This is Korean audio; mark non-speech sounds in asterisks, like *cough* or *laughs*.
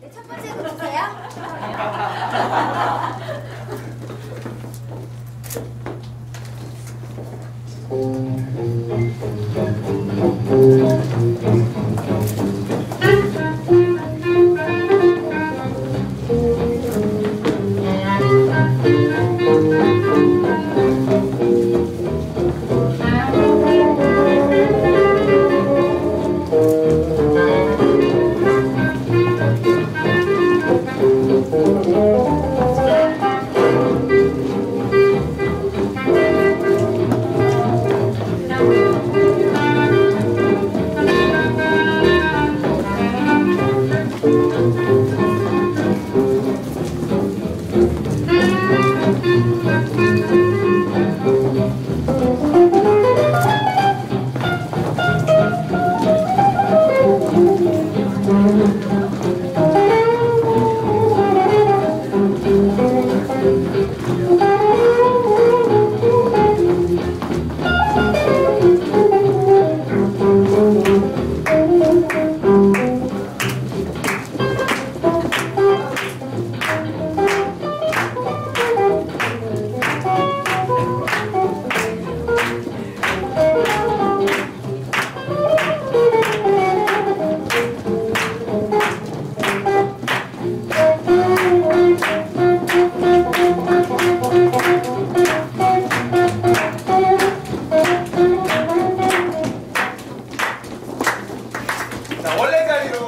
네, 첫 번째 들어오세요. 음. *laughs* 원래 자리로.